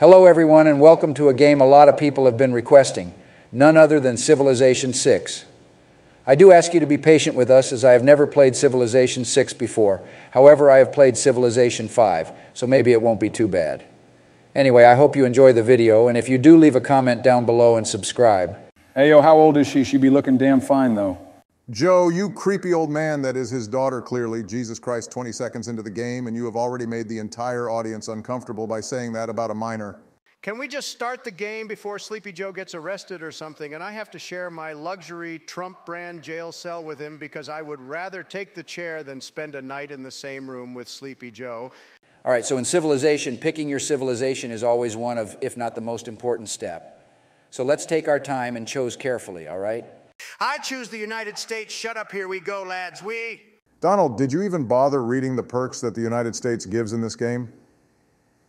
Hello, everyone, and welcome to a game a lot of people have been requesting, none other than Civilization 6. I do ask you to be patient with us as I have never played Civilization 6 before. However, I have played Civilization 5, so maybe it won't be too bad. Anyway, I hope you enjoy the video, and if you do, leave a comment down below and subscribe. Hey, yo, how old is she? She be looking damn fine, though. Joe, you creepy old man that is his daughter, clearly, Jesus Christ, 20 seconds into the game, and you have already made the entire audience uncomfortable by saying that about a minor. Can we just start the game before Sleepy Joe gets arrested or something? And I have to share my luxury Trump brand jail cell with him because I would rather take the chair than spend a night in the same room with Sleepy Joe. All right, so in civilization, picking your civilization is always one of, if not the most important step. So let's take our time and choose carefully, all right? I choose the United States. Shut up, here we go, lads. We. Donald, did you even bother reading the perks that the United States gives in this game?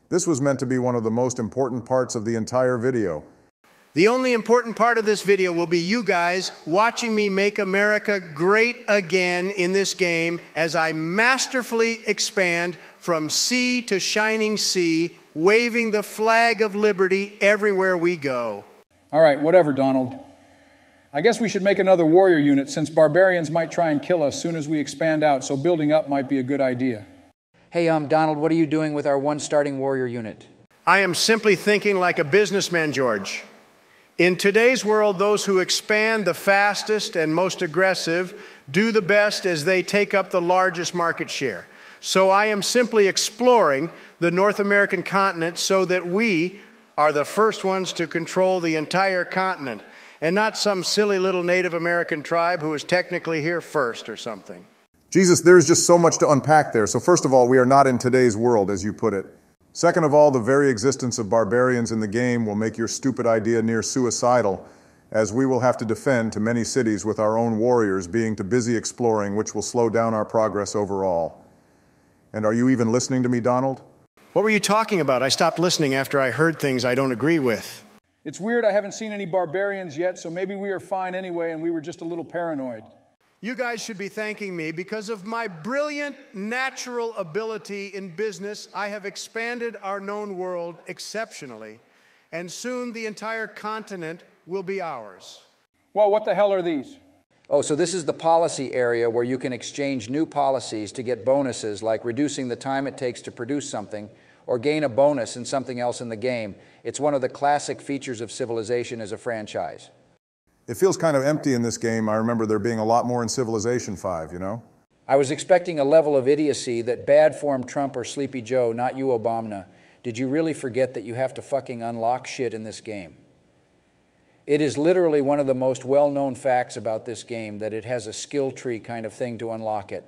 This was meant to be one of the most important parts of the entire video. The only important part of this video will be you guys watching me make America great again in this game as I masterfully expand from sea to shining sea, waving the flag of liberty everywhere we go. All right, whatever, Donald. I guess we should make another warrior unit since barbarians might try and kill us soon as we expand out, so building up might be a good idea. Hey, um, Donald, what are you doing with our one starting warrior unit? I am simply thinking like a businessman, George. In today's world, those who expand the fastest and most aggressive do the best as they take up the largest market share. So I am simply exploring the North American continent so that we are the first ones to control the entire continent and not some silly little Native American tribe who was technically here first or something. Jesus, there's just so much to unpack there. So, first of all, we are not in today's world, as you put it. Second of all, the very existence of barbarians in the game will make your stupid idea near suicidal, as we will have to defend to many cities with our own warriors being too busy exploring, which will slow down our progress overall. And are you even listening to me, Donald? What were you talking about? I stopped listening after I heard things I don't agree with. It's weird I haven't seen any barbarians yet, so maybe we are fine anyway and we were just a little paranoid. You guys should be thanking me because of my brilliant natural ability in business. I have expanded our known world exceptionally, and soon the entire continent will be ours. Well, what the hell are these? Oh, so this is the policy area where you can exchange new policies to get bonuses like reducing the time it takes to produce something or gain a bonus in something else in the game. It's one of the classic features of Civilization as a franchise. It feels kind of empty in this game. I remember there being a lot more in Civilization 5, you know? I was expecting a level of idiocy that bad form Trump or Sleepy Joe, not you, Obama. Did you really forget that you have to fucking unlock shit in this game? It is literally one of the most well known facts about this game that it has a skill tree kind of thing to unlock it.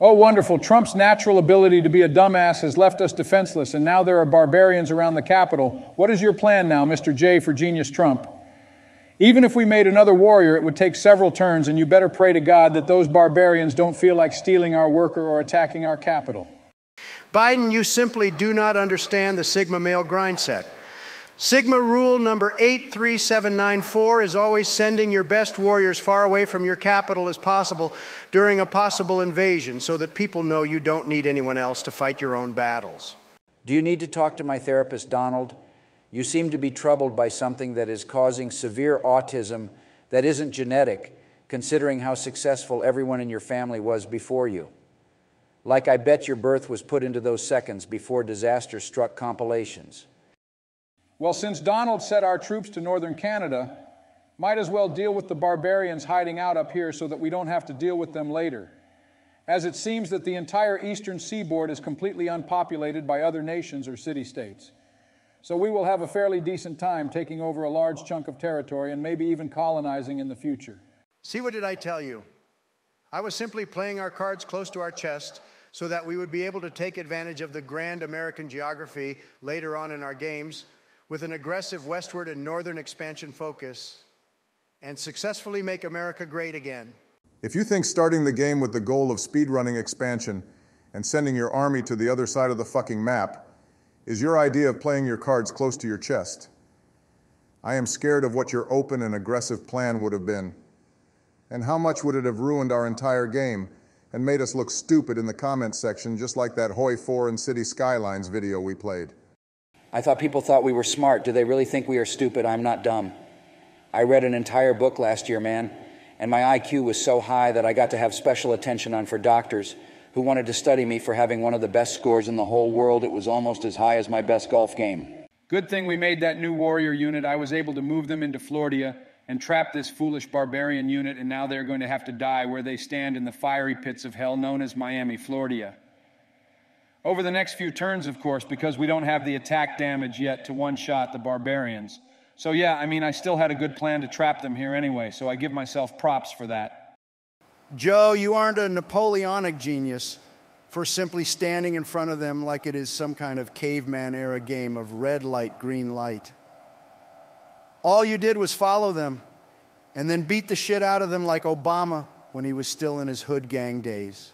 Oh, wonderful. Trump's natural ability to be a dumbass has left us defenseless, and now there are barbarians around the capital. What is your plan now, Mr. J, for Genius Trump? Even if we made another warrior, it would take several turns, and you better pray to God that those barbarians don't feel like stealing our worker or attacking our capital. Biden, you simply do not understand the Sigma male grind set. Sigma rule number 83794 is always sending your best warriors far away from your capital as possible during a possible invasion so that people know you don't need anyone else to fight your own battles. Do you need to talk to my therapist, Donald? You seem to be troubled by something that is causing severe autism that isn't genetic, considering how successful everyone in your family was before you. Like I bet your birth was put into those seconds before disaster struck compilations. Well, since Donald sent our troops to northern Canada, might as well deal with the barbarians hiding out up here so that we don't have to deal with them later. As it seems that the entire eastern seaboard is completely unpopulated by other nations or city states. So we will have a fairly decent time taking over a large chunk of territory and maybe even colonizing in the future. See, what did I tell you? I was simply playing our cards close to our chest so that we would be able to take advantage of the grand American geography later on in our games with an aggressive westward and northern expansion focus and successfully make America great again. If you think starting the game with the goal of speedrunning expansion and sending your army to the other side of the fucking map is your idea of playing your cards close to your chest. I am scared of what your open and aggressive plan would have been. And how much would it have ruined our entire game and made us look stupid in the comments section, just like that Hoi 4 and City Skylines video we played? I thought people thought we were smart. Do they really think we are stupid? I'm not dumb. I read an entire book last year, man, and my IQ was so high that I got to have special attention on for doctors who wanted to study me for having one of the best scores in the whole world. It was almost as high as my best golf game. Good thing we made that new warrior unit. I was able to move them into Florida and trap this foolish barbarian unit, and now they're going to have to die where they stand in the fiery pits of hell known as Miami, Florida. Over the next few turns, of course, because we don't have the attack damage yet to one shot the barbarians. So, yeah, I mean, I still had a good plan to trap them here anyway, so I give myself props for that. Joe, you aren't a Napoleonic genius for simply standing in front of them like it is some kind of caveman era game of red light, green light. All you did was follow them and then beat the shit out of them like Obama when he was still in his hood gang days.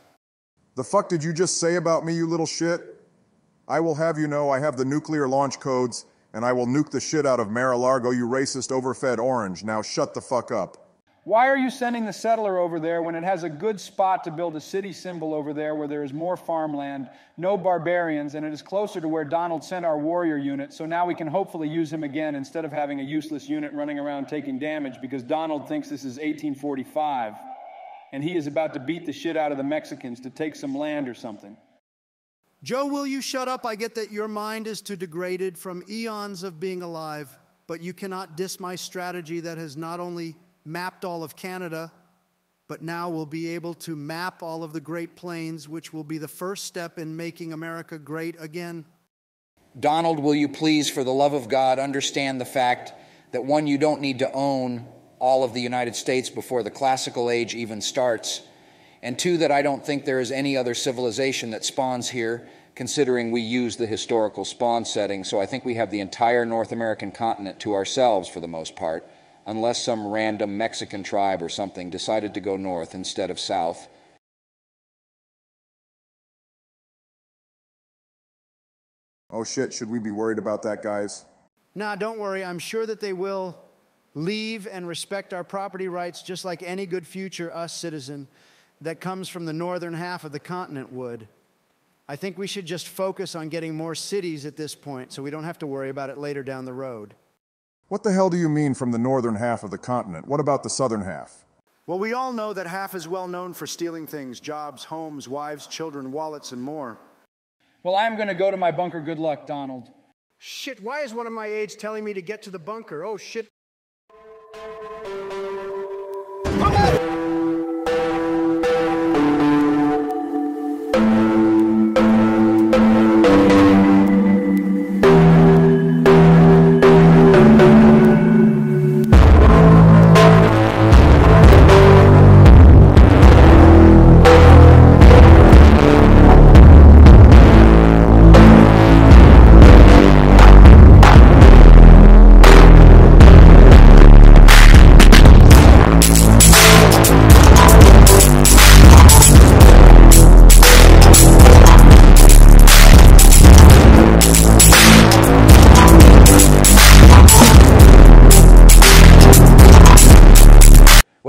The fuck did you just say about me, you little shit? I will have you know I have the nuclear launch codes and I will nuke the shit out of Mar-a-Lago, you racist, overfed orange. Now shut the fuck up. Why are you sending the settler over there when it has a good spot to build a city symbol over there where there is more farmland, no barbarians, and it is closer to where Donald sent our warrior unit, so now we can hopefully use him again instead of having a useless unit running around taking damage because Donald thinks this is 1845 and he is about to beat the shit out of the Mexicans to take some land or something. Joe, will you shut up? I get that your mind is too degraded from eons of being alive, but you cannot diss my strategy that has not only mapped all of Canada, but now we'll be able to map all of the Great Plains, which will be the first step in making America great again. Donald, will you please, for the love of God, understand the fact that one, you don't need to own all of the United States before the classical age even starts, and two, that I don't think there is any other civilization that spawns here, considering we use the historical spawn setting. So I think we have the entire North American continent to ourselves for the most part unless some random Mexican tribe or something decided to go north instead of south. Oh shit, should we be worried about that, guys? Nah, don't worry. I'm sure that they will leave and respect our property rights just like any good future us citizen that comes from the northern half of the continent would. I think we should just focus on getting more cities at this point so we don't have to worry about it later down the road. What the hell do you mean from the northern half of the continent? What about the southern half? Well, we all know that half is well known for stealing things jobs, homes, wives, children, wallets, and more. Well, I'm going to go to my bunker. Good luck, Donald. Shit, why is one of my aides telling me to get to the bunker? Oh, shit.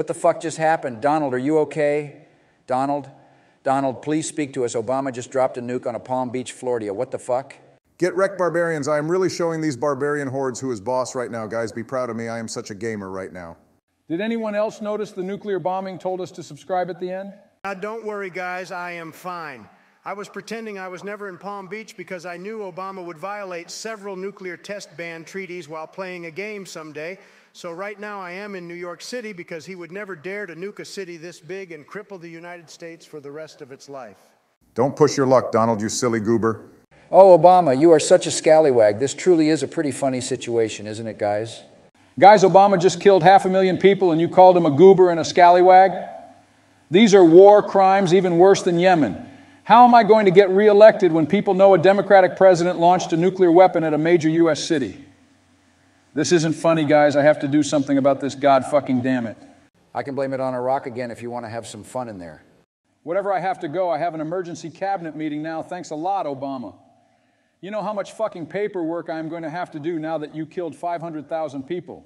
The fuck just happened? Donald, are you okay? Donald? Donald, please speak to us. Obama just dropped a nuke on a Palm Beach, Florida. What the fuck? Get wrecked, barbarians. I am really showing these barbarian hordes who is boss right now, guys. Be proud of me. I am such a gamer right now. Did anyone else notice the nuclear bombing told us to subscribe at the end? Now, don't worry, guys. I am fine. I was pretending I was never in Palm Beach because I knew Obama would violate several nuclear test ban treaties while playing a game someday. So right now I am in New York City because he would never dare to nuke a city this big and cripple the United States for the rest of its life. Don't push your luck, Donald, you silly goober. Oh, Obama, you are such a scallywag. This truly is a pretty funny situation, isn't it, guys? Guys, Obama just killed half a million people and you called him a goober and a scallywag? These are war crimes even worse than Yemen. How am I going to get reelected when people know a Democratic president launched a nuclear weapon at a major U.S. city? This isn't funny, guys. I have to do something about this. God fucking damn it. I can blame it on Iraq again if you want to have some fun in there. Whatever I have to go, I have an emergency cabinet meeting now. Thanks a lot, Obama. You know how much fucking paperwork I'm going to have to do now that you killed 500,000 people?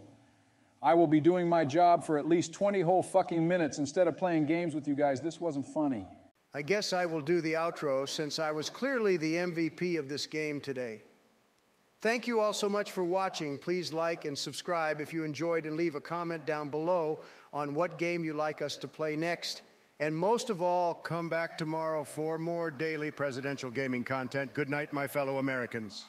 I will be doing my job for at least 20 whole fucking minutes instead of playing games with you guys. This wasn't funny. I guess I will do the outro since I was clearly the MVP of this game today. Thank you all so much for watching. Please like and subscribe if you enjoyed and leave a comment down below on what game you'd like us to play next. And most of all, come back tomorrow for more daily presidential gaming content. Good night, my fellow Americans.